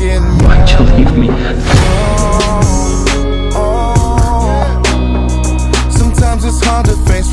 Why'd you leave me? Sometimes it's hard to face